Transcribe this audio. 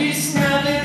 Krishna